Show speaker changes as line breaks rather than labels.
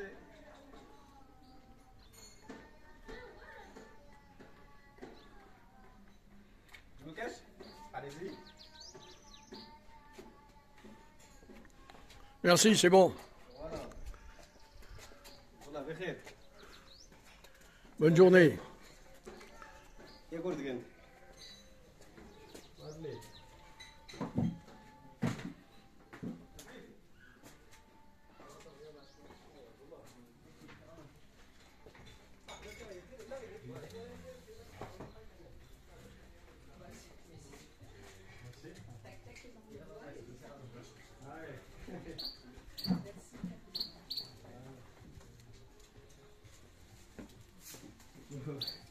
fait. Je me cache Allez-y.
Merci, c'est bon.
Voilà. Bonne journée. Woohoo.